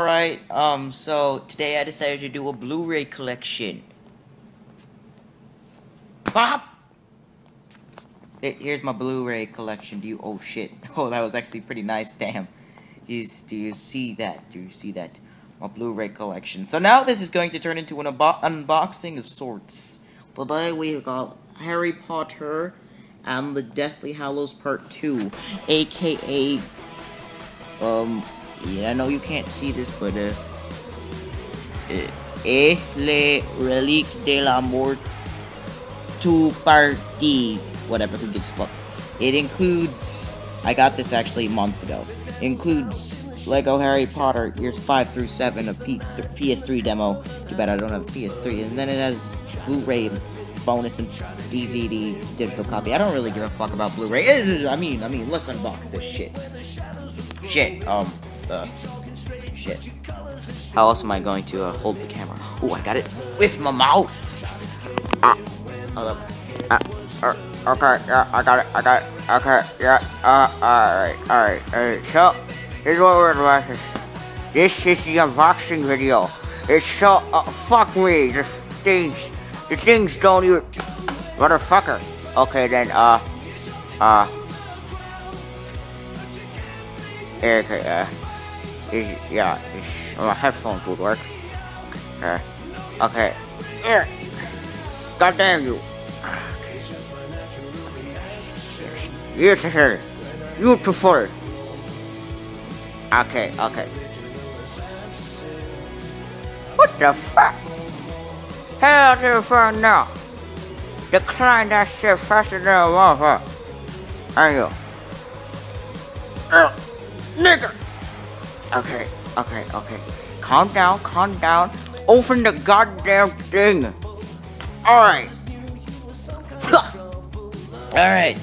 Alright, um, so today I decided to do a Blu-ray collection. Bop! Here's my Blu-ray collection. Do you, oh shit. Oh, that was actually pretty nice, damn. Do you, do you see that? Do you see that? My Blu-ray collection. So now this is going to turn into an unboxing of sorts. Today we got Harry Potter and the Deathly Hallows Part 2, aka, um, yeah, I know you can't see this, but, uh, eh, les reliques de la mort to party. Whatever, who gives a fuck. It includes, I got this actually months ago. Includes Lego Harry Potter years 5 through 7, a P the PS3 demo. Too bad I don't have PS3. And then it has Blu-ray bonus and DVD digital copy. I don't really give a fuck about Blu-ray. I mean, I mean, let's unbox this shit. Shit, um, uh, shit. How else am I going to uh, hold the camera? Oh, I got it with my mouth. Ah, hold up. Ah, uh, okay, yeah, I got it, I got it. Okay, yeah, uh, alright, alright, alright. So, here's what we're unboxing. This is the unboxing video. It's so, uh, fuck me, the things, the things don't even, motherfucker. Okay, then, uh, uh, okay, uh, is, yeah, is, my headphones would work. Okay, okay, here, god damn you. Beautiful, beautiful. Okay, okay. What the fuck? Hell to the fuck now. Decline that shit faster than a motherfucker. Are you? Uh, nigga! Okay, okay, okay. Calm down, calm down. Open the goddamn thing. Alright. Alright.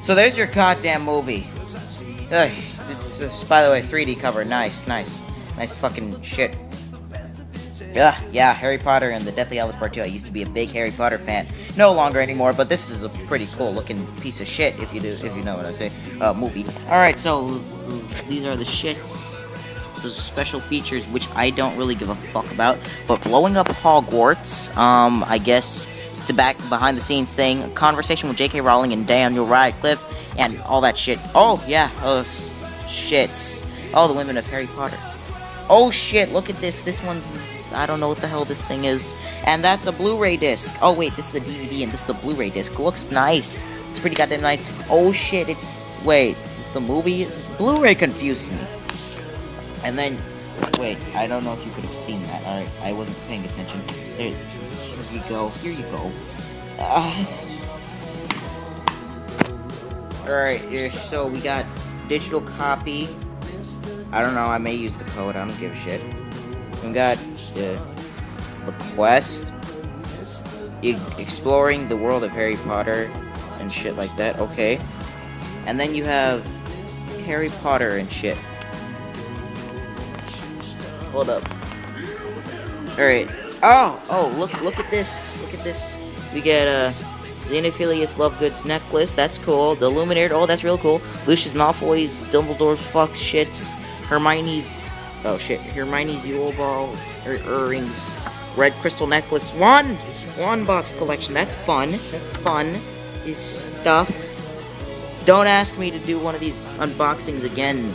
So there's your goddamn movie. Ugh, this is, by the way, 3D cover. Nice, nice. Nice fucking shit. Yeah, yeah, Harry Potter and the Deathly Hallows Part 2. I used to be a big Harry Potter fan. No longer anymore, but this is a pretty cool looking piece of shit, if you do, if you know what I say. Uh, movie. Alright, so, these are the shits. The special features, which I don't really give a fuck about. But blowing up Hogwarts, um, I guess it's a back behind the scenes thing. A conversation with J.K. Rowling and Daniel Radcliffe, and all that shit. Oh, yeah, oh shits. All the women of Harry Potter. Oh shit, look at this. This one's I don't know what the hell this thing is. And that's a Blu-ray disc. Oh, wait, this is a DVD and this is a Blu-ray disc. Looks nice. It's pretty goddamn nice. Oh, shit, it's... Wait, is the movie... Blu-ray confuses me. And then... Wait, I don't know if you could have seen that. Alright, I wasn't paying attention. There, here you go. Here you go. Uh, Alright, so we got digital copy. I don't know, I may use the code. I don't give a shit. We got the, the quest, e exploring the world of Harry Potter and shit like that. Okay, and then you have Harry Potter and shit. Hold up. All right. Oh, oh, look, look at this. Look at this. We get uh, the Xenophilius Lovegoods necklace. That's cool. The Deluminator. Oh, that's real cool. Lucius Malfoy's Dumbledore's Fox shits. Hermione's Oh shit, Hermione's Yule Ball er earrings, red crystal necklace, one, one box collection. That's fun. That's fun. This stuff. Don't ask me to do one of these unboxings again.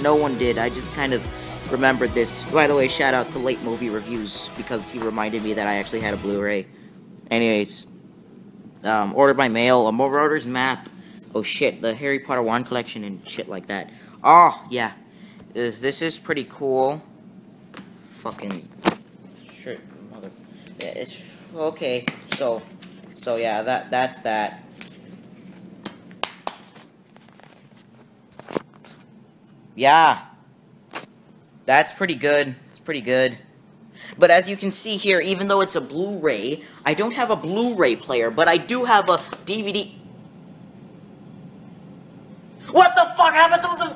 No one did. I just kind of remembered this. By the way, shout out to Late Movie Reviews because he reminded me that I actually had a Blu-ray. Anyways, um, ordered by mail, a Marauders map. Oh shit, the Harry Potter wand collection and shit like that. Oh, yeah. Uh, this is pretty cool. Fucking shit, mother. Yeah, it's okay. So, so yeah, that that's that. Yeah, that's pretty good. It's pretty good. But as you can see here, even though it's a Blu-ray, I don't have a Blu-ray player, but I do have a DVD. What the fuck happened to the...